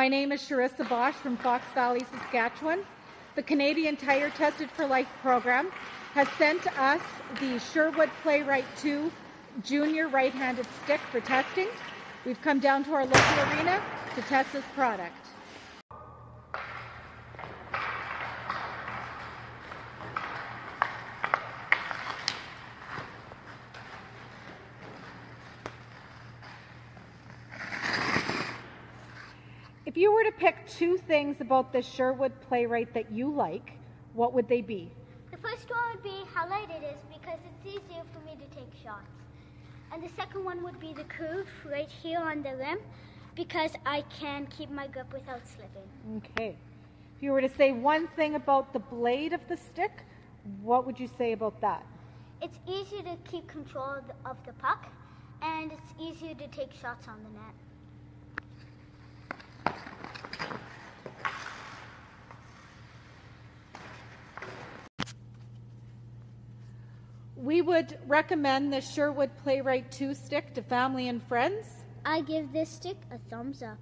My name is Charissa Bosch from Fox Valley, Saskatchewan. The Canadian Tire Tested for Life program has sent us the Sher-Wood PlayRite 2 Junior Right-Handed Stick for testing. We've come down to our local arena to test this product. If you were to pick two things about the Sher-Wood PlayRite that you like, what would they be? The first one would be how light it is because it's easier for me to take shots. And the second one would be the curve right here on the rim because I can keep my grip without slipping. Okay. If you were to say one thing about the blade of the stick, what would you say about that? It's easier to keep control of the, of the puck and it's easier to take shots on the net. We would recommend the Sher-Wood PlayRite 2 stick to family and friends. I give this stick a thumbs up.